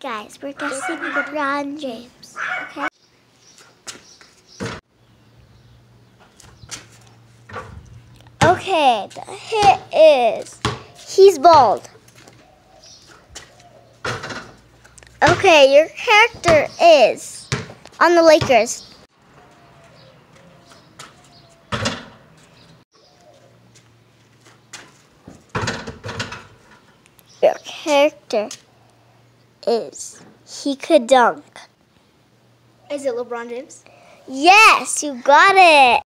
guys, we're guessing LeBron James. Okay. Okay, the hit is he's bald. Okay, your character is on the Lakers. Your character is he could dunk. Is it LeBron James? Yes, you got it.